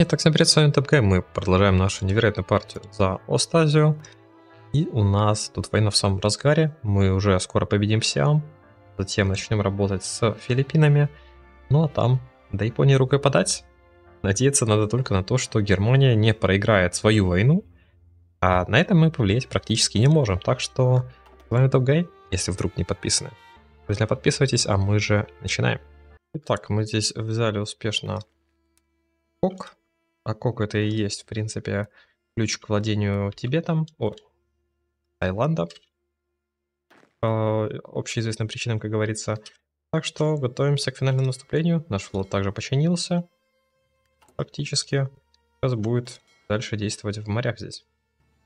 Итак, всем привет, с вами ТПК, мы продолжаем нашу невероятную партию за Остазию. И у нас тут война в самом разгаре, мы уже скоро победим Сиам, затем начнем работать с Филиппинами, ну а там до Японии рукой подать. Надеяться надо только на то, что Германия не проиграет свою войну, а на это мы повлиять практически не можем, так что с вами ТопГай, если вдруг не подписаны. Друзья, подписывайтесь, а мы же начинаем. Итак, мы здесь взяли успешно КОК, а КОК это и есть, в принципе, ключ к владению Тибетом, о, Таиланда, по общеизвестным причинам, как говорится. Так что готовимся к финальному наступлению. Наш флот также починился, практически. Сейчас будет дальше действовать в морях здесь.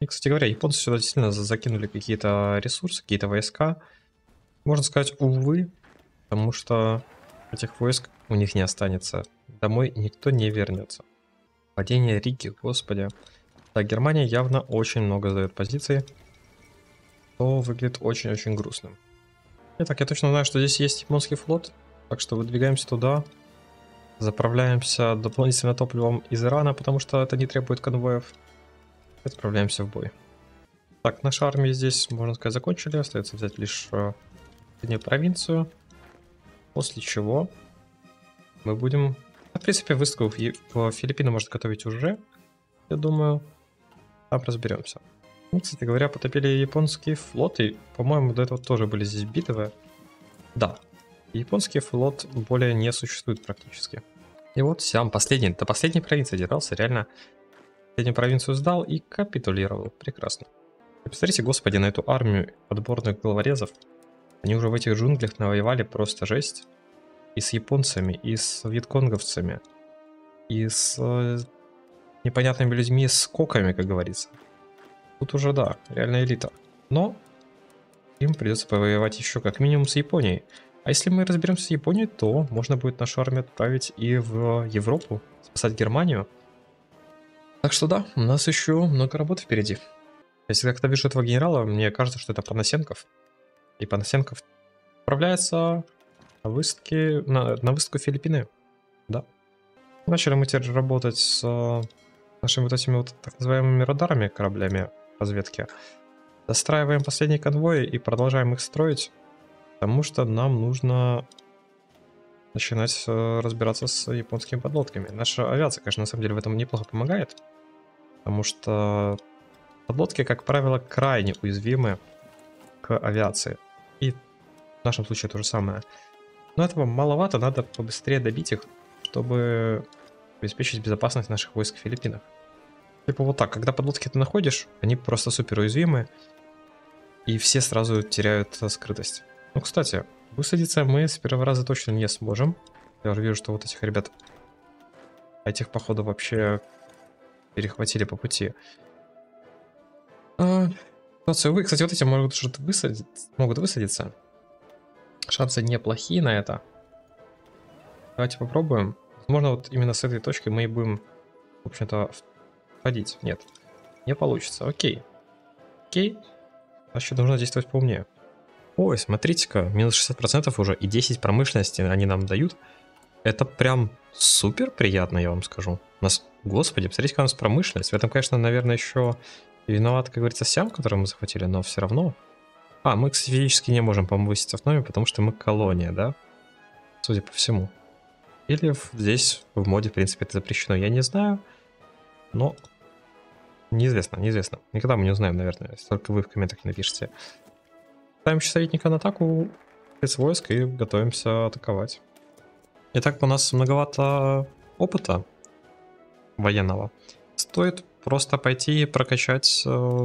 И, кстати говоря, японцы сюда действительно закинули какие-то ресурсы, какие-то войска. Можно сказать, увы, потому что этих войск у них не останется. Домой никто не вернется. Падение Риги, господи. Да, Германия явно очень много сдает позиций. То выглядит очень-очень грустным. Итак, я точно знаю, что здесь есть японский флот. Так что выдвигаемся туда. Заправляемся дополнительным топливом из Ирана, потому что это не требует конвоев. И отправляемся в бой. Так, наша армия здесь, можно сказать, закончили. Остается взять лишь э, провинцию. После чего мы будем в принципе, выставку в Филиппины может готовить уже, я думаю. Там разберемся. Ну, кстати говоря, потопили японские флоты. По-моему, до этого тоже были здесь битвы. Да, японский флот более не существует практически. И вот сам последний, до последней провинции держался, реально последнюю провинцию сдал и капитулировал. Прекрасно. И посмотрите, господи, на эту армию отборных головорезов. Они уже в этих джунглях навоевали просто жесть и с японцами, и с вьетконговцами, и с э, непонятными людьми, с коками, как говорится. Тут уже, да, реальная элита. Но им придется повоевать еще как минимум с Японией. А если мы разберемся с Японией, то можно будет нашу армию отправить и в Европу, спасать Германию. Так что да, у нас еще много работы впереди. Если как-то вижу этого генерала, мне кажется, что это Панасенков. И Панасенков отправляется на выставке, на, на выставку Филиппины. Да. Начали мы теперь работать с э, нашими вот этими вот так называемыми радарами, кораблями разведки. Достраиваем последние конвои и продолжаем их строить, потому что нам нужно начинать э, разбираться с японскими подлодками. Наша авиация, конечно, на самом деле в этом неплохо помогает, потому что подлодки, как правило, крайне уязвимы к авиации. И в нашем случае то же самое. Но этого маловато, надо побыстрее добить их, чтобы обеспечить безопасность наших войск в Филиппинах. Типа вот так, когда подлодки ты находишь, они просто супер уязвимы, и все сразу теряют скрытость. Ну, кстати, высадиться мы с первого раза точно не сможем. Я уже вижу, что вот этих ребят, этих, походу, вообще перехватили по пути. А, вы, кстати, вот эти могут, высадить, могут высадиться. Шансы неплохие на это. Давайте попробуем. Возможно, вот именно с этой точки мы и будем, в общем-то, входить. Нет, не получится. Окей. Окей. Значит, нужно действовать поумнее. Ой, смотрите-ка, минус 60% уже и 10 промышленности они нам дают. Это прям супер приятно, я вам скажу. У нас, господи, посмотрите, какая у нас промышленность. В этом, конечно, наверное, еще виноват, как говорится, Сям, который мы захватили, но все равно а, мы физически не можем повысить автономию, потому что мы колония, да? Судя по всему. Или здесь в моде, в принципе, это запрещено. Я не знаю, но неизвестно, неизвестно. Никогда мы не узнаем, наверное, если только вы в комментах не напишите. Ставим советника на атаку, войск и готовимся атаковать. Итак, у нас многовато опыта военного. Стоит просто пойти и прокачать э,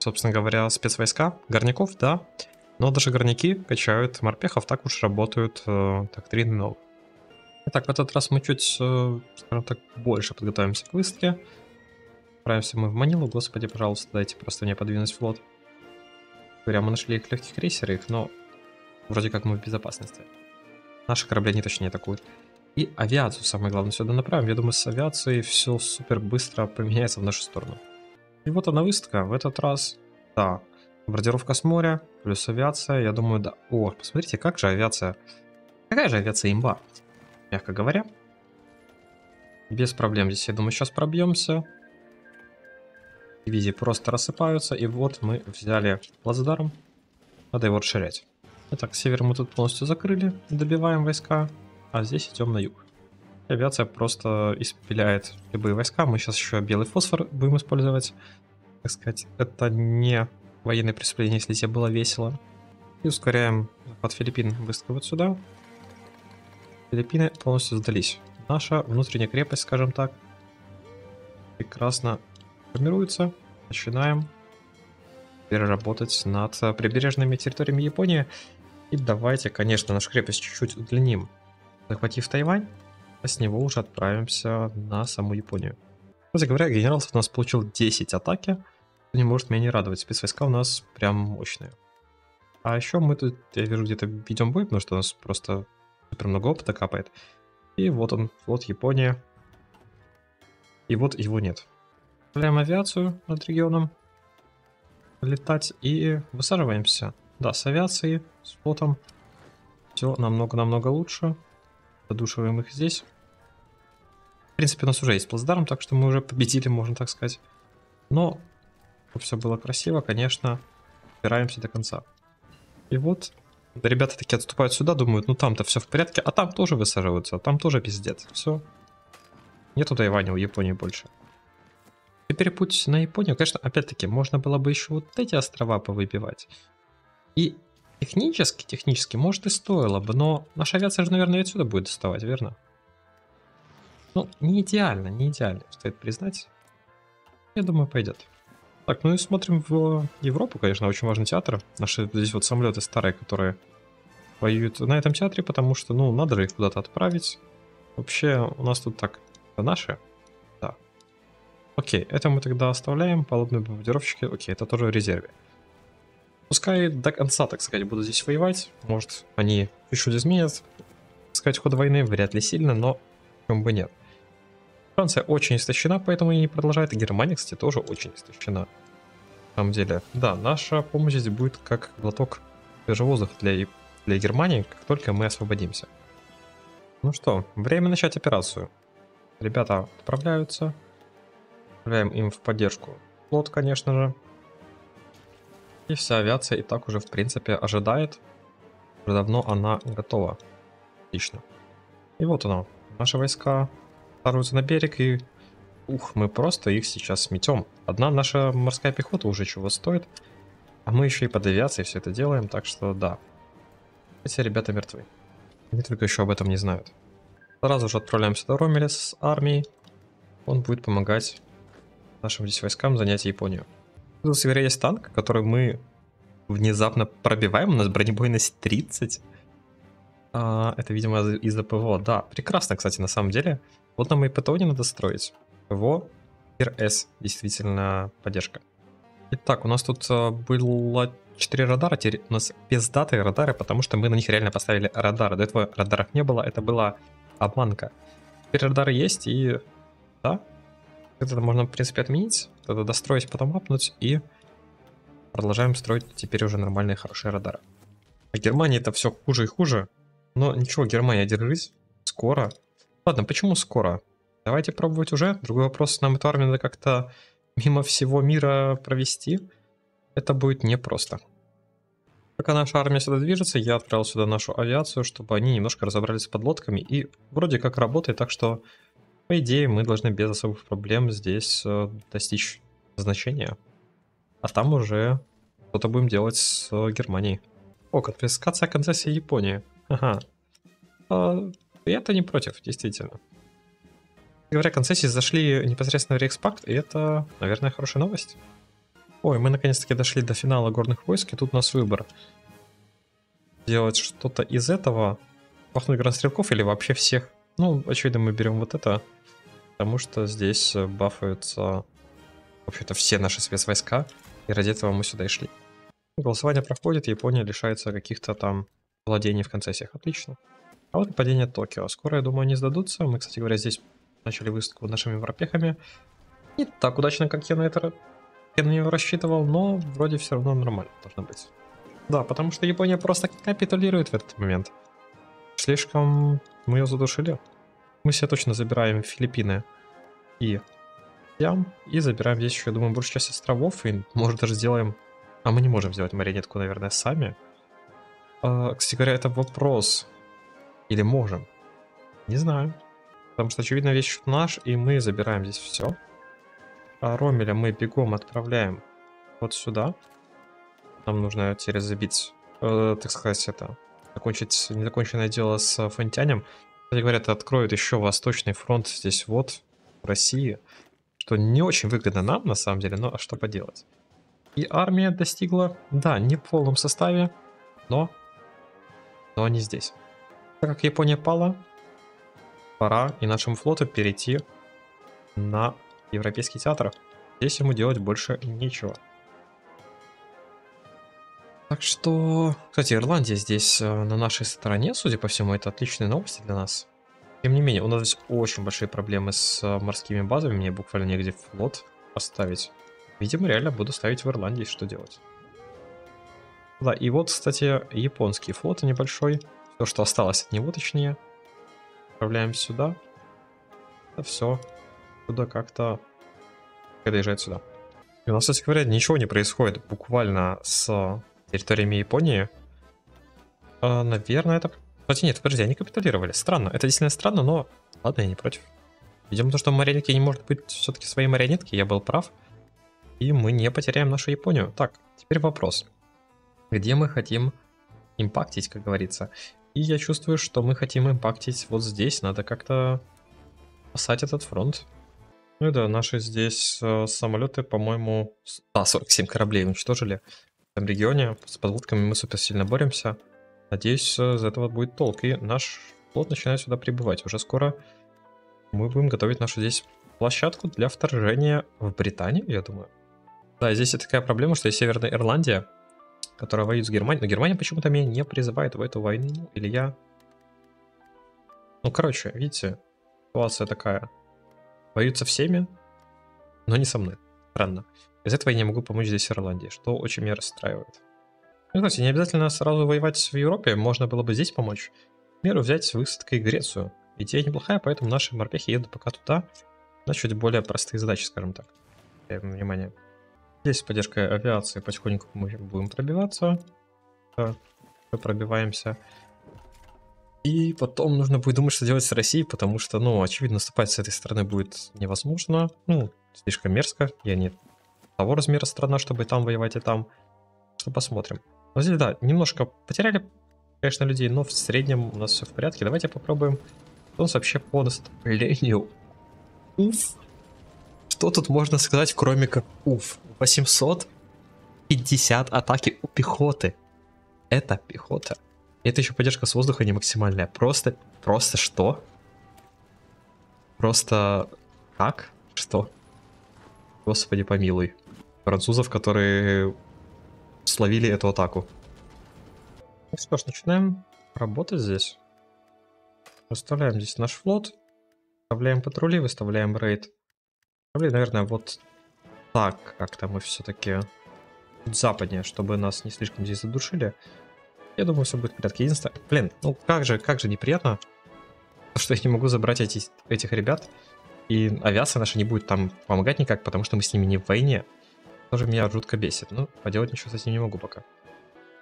собственно говоря, спецвойска, горняков, да, но даже горняки качают морпехов, так уж работают э, доктрины новые. Итак, в этот раз мы чуть, э, скажем так, больше подготовимся к высадке. Отправимся мы в Манилу, господи, пожалуйста, дайте просто мне подвинуть флот. Говоря, мы нашли их легких крейсеров, но вроде как мы в безопасности. Наши корабли не точнее атакуют. И авиацию, самое главное, сюда направим. Я думаю, с авиацией все супер быстро поменяется в нашу сторону. И вот она выставка. В этот раз, да, бомбардировка с моря, плюс авиация. Я думаю, да. О, посмотрите, как же авиация. Какая же авиация имба, мягко говоря. Без проблем здесь, я думаю, сейчас пробьемся. Дивизии просто рассыпаются, и вот мы взяли плацдарм. Надо его расширять. Итак, север мы тут полностью закрыли, добиваем войска, а здесь идем на юг. Авиация просто испиляет любые войска. Мы сейчас еще белый фосфор будем использовать. Так сказать, это не военное преступление, если тебе было весело. И ускоряем захват Филиппин быстро вот сюда. Филиппины полностью сдались. Наша внутренняя крепость, скажем так, прекрасно формируется. Начинаем переработать над прибрежными территориями Японии. И давайте, конечно, нашу крепость чуть-чуть удлиним. Захватив Тайвань, а с него уже отправимся на саму Японию. Кстати говоря, генерал у нас получил 10 атаки, что не может меня не радовать. Спецвойска у нас прям мощные. А еще мы тут, я вижу, где-то ведем бой, потому что у нас просто супер много опыта капает. И вот он, флот Япония. И вот его нет. Оставляем авиацию над регионом. Летать и высаживаемся. Да, с авиацией, с флотом. Все намного-намного лучше. Задушиваем их здесь. В принципе, у нас уже есть плацдарм, так что мы уже победили, можно так сказать. Но, чтобы все было красиво, конечно, опираемся до конца. И вот, ребята такие отступают сюда, думают, ну там-то все в порядке, а там тоже высаживаются, а там тоже пиздец. Все. Нету Тайваня у Японии больше. Теперь путь на Японию, конечно, опять-таки, можно было бы еще вот эти острова повыбивать. И Технически, технически, может и стоило бы, но наша авиация же, наверное, отсюда будет доставать, верно? Ну, не идеально, не идеально, стоит признать. Я думаю, пойдет. Так, ну и смотрим в Европу, конечно, очень важный театр. Наши здесь вот самолеты старые, которые воюют на этом театре, потому что, ну, надо же их куда-то отправить. Вообще, у нас тут так, это наши? Да. Окей, это мы тогда оставляем, палубные бомбардировщики, окей, это тоже в резерве. Пускай до конца, так сказать, буду здесь воевать. Может, они чуть-чуть изменят, сказать, ход войны, вряд ли сильно, но почему бы нет. Франция очень истощена, поэтому и не продолжает. И Германия, кстати, тоже очень истощена. На самом деле, да, наша помощь здесь будет как глоток свежего воздуха для, для Германии, как только мы освободимся. Ну что, время начать операцию. Ребята отправляются. Отправляем им в поддержку флот, конечно же. И вся авиация и так уже в принципе ожидает. Уже давно она готова. Отлично. И вот она. Наши войска стараются на берег и... Ух, мы просто их сейчас сметем. Одна наша морская пехота уже чего стоит. А мы еще и под авиацией все это делаем, так что да. Эти ребята мертвы. Они только еще об этом не знают. Сразу же отправляемся до Ромеля с армией. Он будет помогать нашим здесь войскам занять Японию. У Севера есть танк, который мы внезапно пробиваем. У нас бронебойность 30. А, это, видимо, из-за ПВО. Да, прекрасно, кстати, на самом деле. Вот нам и ПТО не надо строить. ПВО, РС, действительно поддержка. Итак, у нас тут а, было 4 радара, теперь у нас пиздатые радары, потому что мы на них реально поставили радары. До этого радаров не было, это была обманка. Теперь радары есть, и да, это можно, в принципе, отменить, тогда достроить, потом апнуть, и продолжаем строить теперь уже нормальные, хорошие радары. А Германии это все хуже и хуже. Но ничего, Германия, держись. Скоро. Ладно, почему скоро? Давайте пробовать уже. Другой вопрос, нам эту армию надо как-то мимо всего мира провести. Это будет непросто. Пока наша армия сюда движется, я отправил сюда нашу авиацию, чтобы они немножко разобрались с подлодками. И вроде как работает, так что по идее, мы должны без особых проблем здесь э, достичь значения. А там уже что-то будем делать с э, Германией. О, конфискация концессии Японии. Ага. А, я-то не против, действительно. Говоря, концессии зашли непосредственно в Рейхспакт, и это, наверное, хорошая новость. Ой, мы наконец-таки дошли до финала горных войск, и тут у нас выбор. Делать что-то из этого, пахнуть гранд-стрелков или вообще всех. Ну, очевидно, мы берем вот это. Потому что здесь э, бафаются, в общем-то, все наши спецвойска, и ради этого мы сюда и шли. Голосование проходит, Япония лишается каких-то там владений в концессиях. Отлично. А вот нападение Токио. Скоро, я думаю, они сдадутся. Мы, кстати говоря, здесь начали высадку нашими европехами. Не так удачно, как я на это я на него рассчитывал, но вроде все равно нормально должно быть. Да, потому что Япония просто капитулирует в этот момент. Слишком мы ее задушили. Мы себе точно забираем Филиппины и Ям. И забираем здесь еще, я думаю, большую часть островов. И может даже сделаем... А мы не можем сделать марионетку, наверное, сами. А, кстати говоря, это вопрос. Или можем? Не знаю. Потому что, очевидно, вещь наш, и мы забираем здесь все. А Ромеля мы бегом отправляем вот сюда. Нам нужно теперь забить, э, так сказать, это, закончить незаконченное дело с Фонтянем. Кстати говоря, это откроет еще Восточный фронт здесь вот, в России. Что не очень выгодно нам, на самом деле, но а что поделать. И армия достигла, да, не в полном составе, но, но они здесь. Так как Япония пала, пора и нашему флоту перейти на Европейский театр. Здесь ему делать больше нечего. Так что, кстати, Ирландия здесь э, на нашей стороне, судя по всему, это отличные новости для нас. Тем не менее, у нас здесь очень большие проблемы с э, морскими базами, мне буквально негде флот поставить. Видимо, реально буду ставить в Ирландии, что делать. Да, и вот, кстати, японский флот небольшой. То, что осталось от него, точнее. Отправляем сюда. Это все туда как-то доезжает сюда. И у нас, кстати говоря, ничего не происходит буквально с территориями Японии. А, наверное, это... Кстати, нет, подожди, они капитулировали. Странно. Это действительно странно, но... Ладно, я не против. Видимо, то, что марионетки не может быть все-таки своей марионетки, я был прав. И мы не потеряем нашу Японию. Так, теперь вопрос. Где мы хотим импактить, как говорится? И я чувствую, что мы хотим импактить вот здесь. Надо как-то спасать этот фронт. Ну и да, наши здесь э, самолеты, по-моему, да, 47 кораблей уничтожили этом регионе. С подлодками мы супер сильно боремся. Надеюсь, из этого будет толк. И наш флот начинает сюда прибывать. Уже скоро мы будем готовить нашу здесь площадку для вторжения в Британию, я думаю. Да, здесь такая проблема, что есть Северная Ирландия, которая воюет с Германией. Но Германия почему-то меня не призывает в эту войну. Или я... Ну, короче, видите, ситуация такая. Воюют со всеми, но не со мной. Странно. Из этого я не могу помочь здесь Ирландии, что очень меня расстраивает. Ну, кстати, не обязательно сразу воевать в Европе, можно было бы здесь помочь. К примеру, взять высадкой Грецию. Идея неплохая, поэтому наши морпехи едут пока туда на чуть более простые задачи, скажем так. Внимание. Здесь поддержка авиации, потихоньку мы будем пробиваться. Да, пробиваемся. И потом нужно будет думать, что делать с Россией, потому что, ну, очевидно, наступать с этой стороны будет невозможно. Ну, слишком мерзко. Я не того размера страна, чтобы там воевать и там. Что посмотрим. Но здесь, да, немножко потеряли, конечно, людей, но в среднем у нас все в порядке. Давайте попробуем. Что у нас вообще по наступлению? Уф. Что тут можно сказать, кроме как уф? 850 атаки у пехоты. Это пехота. Это еще поддержка с воздуха не максимальная. Просто, просто что? Просто как? Что? Господи помилуй. Французов, которые словили эту атаку. Ну что ж, начинаем работать здесь. Выставляем здесь наш флот. Выставляем патрули, выставляем рейд. Патрули, наверное, вот так как-то мы все-таки западнее, чтобы нас не слишком здесь задушили. Я думаю, все будет в порядке. Единственное, блин, ну как же, как же неприятно, что я не могу забрать эти, этих ребят, и авиация наша не будет там помогать никак, потому что мы с ними не в войне. Тоже меня жутко бесит. Ну, поделать ничего с этим не могу пока.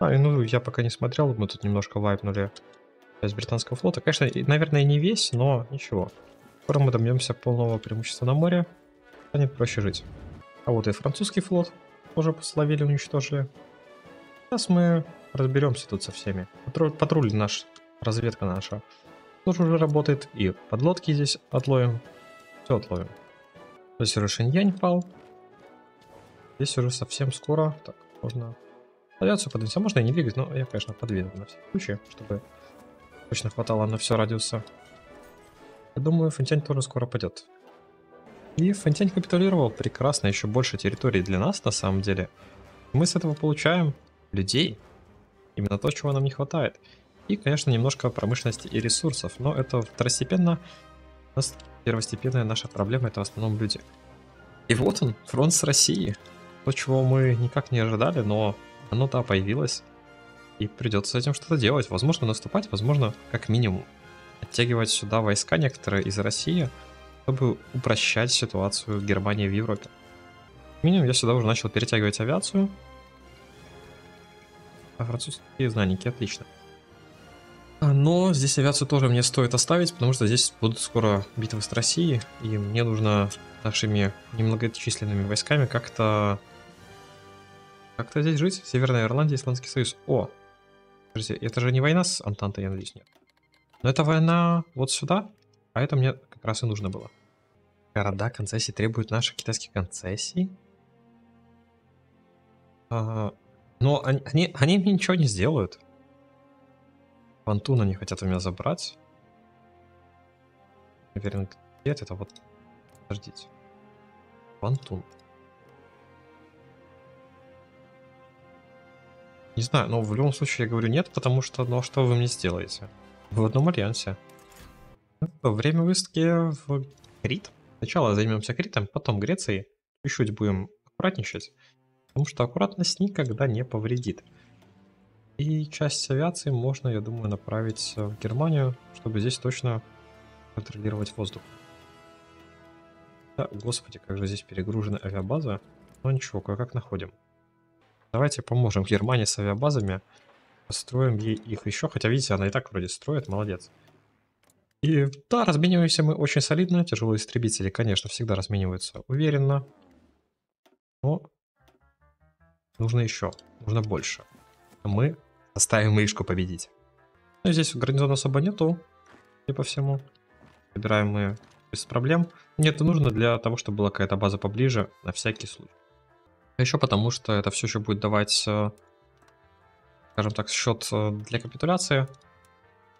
А, ну, я пока не смотрел, мы тут немножко вайпнули из британского флота. Конечно, наверное, не весь, но ничего. Скоро мы добьемся полного преимущества на море. Станет проще жить. А вот и французский флот тоже словили, уничтожили. Сейчас мы разберемся тут со всеми. Патруль, патруль наш, разведка наша тоже уже работает. И подлодки здесь отловим. Все отловим. Здесь уже Шиньянь пал. Здесь уже совсем скоро. Так, можно авиацию подвинуть. А можно и не двигать, но я, конечно, подвину на всякий случай, чтобы точно хватало на все радиуса. Я думаю, Фонтянь тоже скоро пойдет. И Фонтянь капитулировал прекрасно, еще больше территории для нас на самом деле. Мы с этого получаем людей. Именно то, чего нам не хватает. И, конечно, немножко промышленности и ресурсов, но это второстепенно. У нас первостепенная наша проблема это в основном люди. И вот он, фронт с Россией. То, чего мы никак не ожидали, но оно да появилось. И придется с этим что-то делать. Возможно наступать, возможно как минимум оттягивать сюда войска некоторые из России, чтобы упрощать ситуацию Германии в Европе. Минимум я сюда уже начал перетягивать авиацию. А французские знаники, отлично. А, но здесь авиацию тоже мне стоит оставить, потому что здесь будут скоро битвы с Россией, и мне нужно нашими немногочисленными войсками как-то... Как-то здесь жить. Северная Ирландия, Исландский союз. О! Подождите, это же не война с Антантой, я надеюсь, нет. Но это война вот сюда, а это мне как раз и нужно было. Города концессии требуют наших китайских концессий. А, но они, они, они мне ничего не сделают. Пантун они хотят у меня забрать. Уверен, где это? вот... Подождите. Пантун. Не знаю, но в любом случае я говорю нет, потому что, ну а что вы мне сделаете? В одном альянсе. Ну, время выставки в Крит. Сначала займемся Критом, потом Грецией. Чуть-чуть будем аккуратничать. Потому что аккуратность никогда не повредит. И часть авиации можно, я думаю, направить в Германию, чтобы здесь точно контролировать воздух. Да, господи, как же здесь перегружена авиабаза. Но ничего, кое-как находим. Давайте поможем Германии с авиабазами. Построим ей их еще, хотя, видите, она и так вроде строит, молодец. И да, размениваемся мы очень солидно. Тяжелые истребители, конечно, всегда размениваются уверенно. Но нужно еще, нужно больше. Мы заставим Мишку победить. Ну, здесь гарнизона особо нету, и по всему. Собираем мы без проблем. Нет, это нужно для того, чтобы была какая-то база поближе, на всякий случай. А еще потому, что это все еще будет давать, э, скажем так, счет э, для капитуляции.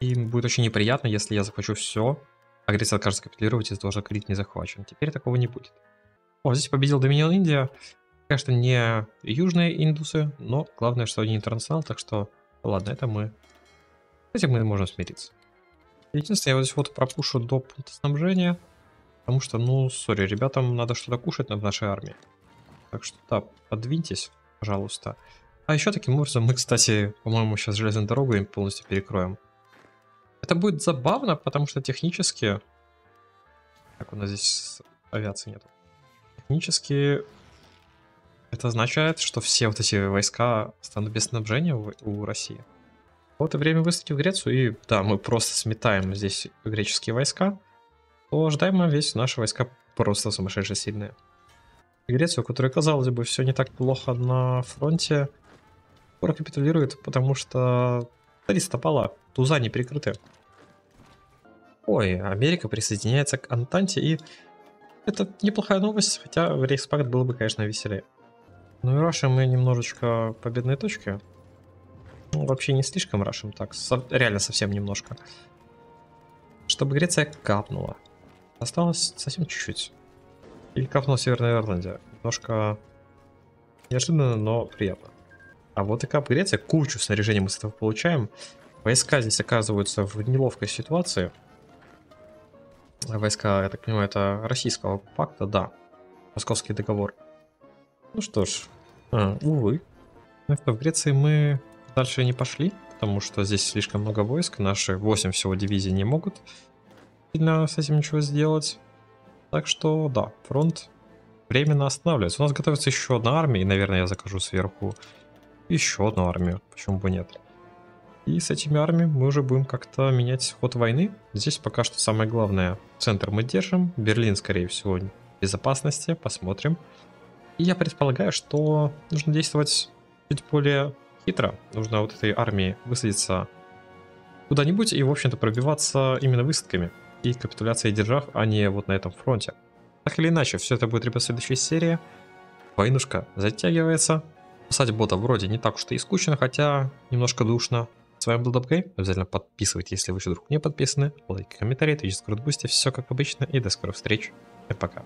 И будет очень неприятно, если я захвачу все, а Греция откажется капитулировать из-за того, что Крит не захвачен. Теперь такого не будет. О, здесь победил Доминион Индия. Конечно, не южные индусы, но главное, что они интернационал, так что ладно, это мы... С этим мы можем смириться. Единственное, я вот здесь вот пропушу до пункта снабжения, потому что, ну, сори, ребятам надо что-то кушать в нашей армии. Так что, да, подвиньтесь, пожалуйста. А еще таким образом мы, кстати, по-моему, сейчас железную дорогу им полностью перекроем. Это будет забавно, потому что технически... Так, у нас здесь авиации нет. Технически это означает, что все вот эти войска станут без снабжения у, России. Вот и время выставки в Грецию, и да, мы просто сметаем здесь греческие войска, то ожидаемо весь наши войска просто сумасшедше сильные. Грецию, которая, казалось бы, все не так плохо на фронте, скоро капитулирует, потому что листопала, туза не прикрыты. Ой, Америка присоединяется к Антанте, и это неплохая новость, хотя в Рейхспакт было бы, конечно, веселее. Ну и рашим мы немножечко победные точки. Ну, вообще не слишком рашим, так, со реально совсем немножко. Чтобы Греция капнула. Осталось совсем чуть-чуть. Или капнула Северная Ирландия. Немножко неожиданно, но приятно. А вот и кап Греция, кучу снаряжения мы с этого получаем. Войска здесь оказываются в неловкой ситуации войска, я так понимаю, это российского пакта, да. Московский договор. Ну что ж, а, увы. Это в Греции мы дальше не пошли, потому что здесь слишком много войск, наши 8 всего дивизий не могут сильно с этим ничего сделать. Так что, да, фронт временно останавливается. У нас готовится еще одна армия, и, наверное, я закажу сверху еще одну армию, почему бы нет. И с этими армиями мы уже будем как-то менять ход войны. Здесь пока что самое главное. Центр мы держим. Берлин, скорее всего, в безопасности. Посмотрим. И я предполагаю, что нужно действовать чуть более хитро. Нужно вот этой армии высадиться куда-нибудь и, в общем-то, пробиваться именно высадками и капитуляцией держав, а не вот на этом фронте. Так или иначе, все это будет, ребят, в следующей серии. Войнушка затягивается. Писать бота вроде не так уж и скучно, хотя немножко душно. С вами был Дабгей. Обязательно подписывайтесь, если вы еще вдруг не подписаны. Лайк, комментарий, Twitch, Discord, Boosty. Все как обычно. И до скорых встреч. И пока.